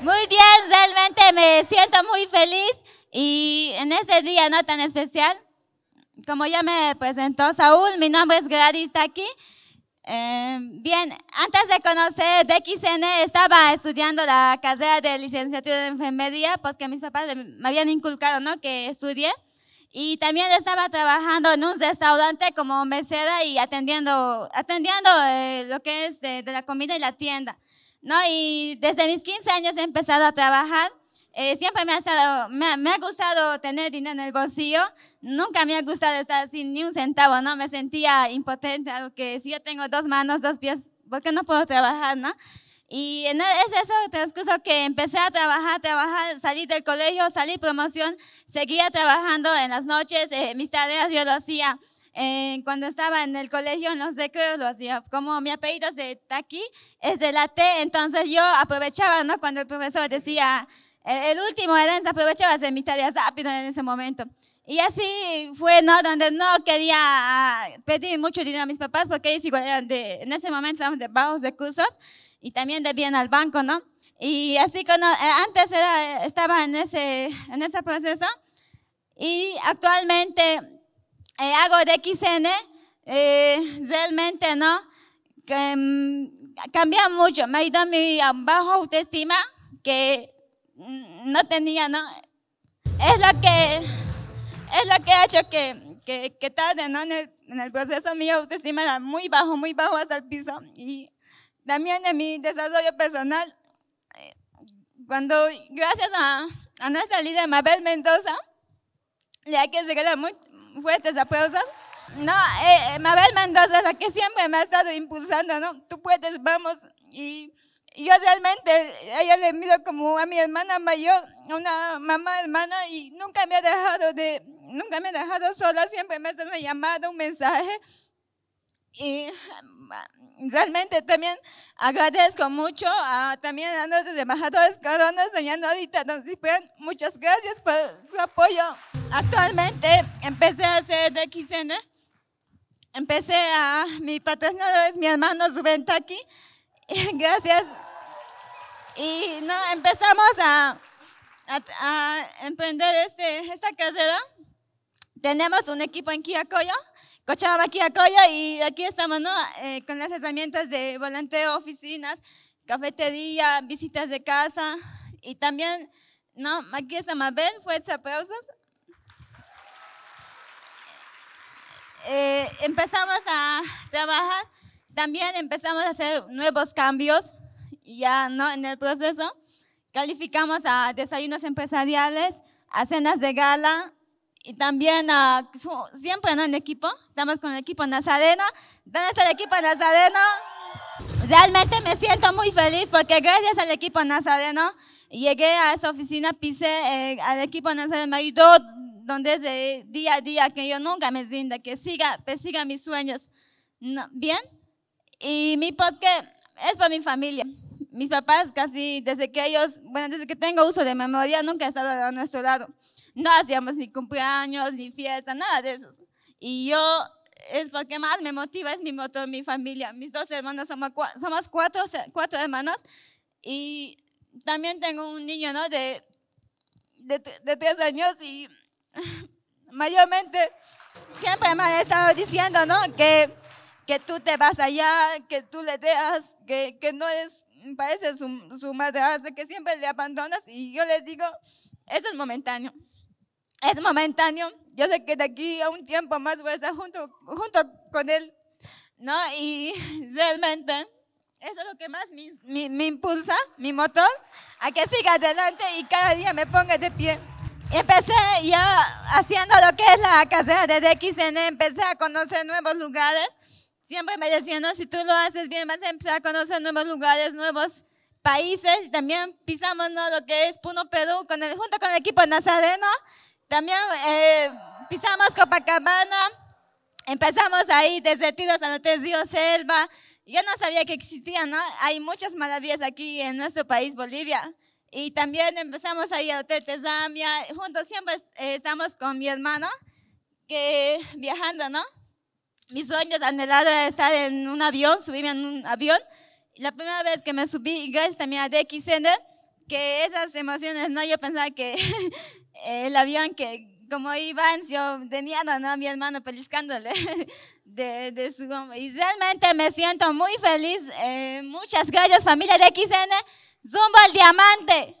Muy bien, realmente me siento muy feliz y en este día no tan especial, como ya me presentó Saúl, mi nombre es Gladys aquí. Eh, bien, antes de conocer DXN estaba estudiando la carrera de licenciatura de enfermería porque mis papás me habían inculcado ¿no? que estudie. Y también estaba trabajando en un restaurante como mesera y atendiendo, atendiendo eh, lo que es de, la comida y la tienda. ¿No? Y desde mis 15 años he empezado a trabajar. Eh, siempre me ha, estado, me, ha gustado tener dinero en el bolsillo. Nunca me ha gustado estar sin ni un centavo, ¿no? Me sentía impotente, algo que si yo tengo dos manos, dos pies, ¿por qué no puedo trabajar, no? Y en e, es eso transcurso que empecé a trabajar, trabajar, salí del colegio, salí promoción, seguía trabajando en las noches, eh, mis tareas yo lo hacía. Eh, cuando estaba en el colegio, en los recreos lo hacía. Como mi apellido es de Taqui, es de la T, entonces yo aprovechaba, ¿no? Cuando el profesor decía, el, último era, aprovechaba hacer mis tareas rápido en ese momento. Y así fue, ¿no? Donde no quería ah, pedir mucho dinero a mis papás porque ellos igual eran de, en ese momento estaban de bajos recursos y también debían al banco, ¿no? Y así cuando eh, antes era, estaba en ese, en ese proceso y actualmente eh, hago de XN, eh, realmente, ¿no? Que, um, cambia mucho, me ido mi bajo autoestima que mm, no tenía, ¿no? Es lo que, es lo que ha hecho que, que, que tarde, ¿no? En el, en el proceso mi autoestima era muy bajo, muy bajo hasta el piso y también en mi desarrollo personal, eh, cuando gracias a, a nuestra líder Mabel Mendoza, le hay que regalar muy fuertes aplausos. No, eh, Mabel Mendoza es la que siempre me ha estado impulsando, ¿no? Tú puedes, vamos. Y, yo realmente a ella le miro como a mi hermana mayor, una mamá hermana, y nunca me ha dejado de, nunca me ha dejado sola, siempre me ha una llamada, un mensaje. Y realmente también agradezco mucho a, también a nuestros embajadores Corona, doña Norita, muchas gracias por su apoyo. Actualmente empecé a hacer de XN, empecé a, mi patrocinador es mi hermano Rubén Taki, gracias. Y no, empezamos a, a, emprender este, esta carrera. Tenemos un equipo en Quiacoyo Cochabamba, aquí Acoya y aquí estamos ¿no? Eh, con las herramientas de volanteo, oficinas, cafetería, visitas de casa y también, ¿no? Aquí está Mabel, fuertes aplausos. Eh, empezamos a trabajar, también empezamos a hacer nuevos cambios ya ¿no? en el proceso. Calificamos a desayunos empresariales, a cenas de gala, y también uh, siempre en equipo, estamos con el equipo Nazareno. ¿Dónde está el equipo Nazareno? Realmente me siento muy feliz porque gracias al equipo Nazareno llegué a esa oficina, pisé eh, al equipo Nazareno, me ayudó donde es día a día que yo nunca me rinda, que siga, persiga mis sueños. ¿Bien? Y mi podcast es para mi familia. Mis papás casi desde que ellos, bueno, desde que tengo uso de memoria, nunca han estado a nuestro lado no hacíamos ni cumpleaños, ni fiesta, nada de eso. Y yo, es porque más me motiva, es mi motor, mi familia. Mis dos hermanos, somos, somos cuatro, cuatro hermanos. Y también tengo un niño, ¿no? De, de, de tres años y mayormente siempre me han estado diciendo, ¿no? Que, que tú te vas allá, que tú le dejas, que, que no es, parece su, su madre, que siempre le abandonas. Y yo les digo, eso es momentáneo es momentáneo. Yo sé que de aquí a un tiempo más voy a estar junto, junto con Él, ¿no? Y realmente eso es lo que más me, me, impulsa, mi motor, a que siga adelante y cada día me ponga de pie. Empecé ya haciendo lo que es la carrera de DXN, empecé a conocer nuevos lugares. Siempre me decían, no, si tú lo haces bien, vas a empezar a conocer nuevos lugares, nuevos países. También pisamos ¿no? lo que es Puno, Perú, con el, junto con el equipo Nazareno. También eh, pisamos Copacabana, empezamos ahí desde Tiros a Hotel Río Selva. Yo no sabía que existían, ¿no? Hay muchas maravillas aquí en nuestro país, Bolivia. Y también empezamos ahí al Hotel Tezamia. Juntos siempre eh, estamos con mi hermano, que viajando, ¿no? Mis sueños anhelado de estar en un avión, subirme en un avión. La primera vez que me subí, gracias también a DXN, que esas emociones, ¿no? Yo pensaba que el avión que como Iván, yo de miedo, ¿no? Mi hermano pellizcándole de, de su Y realmente me siento muy feliz. Eh, muchas gracias familia de XN. Zumba el diamante.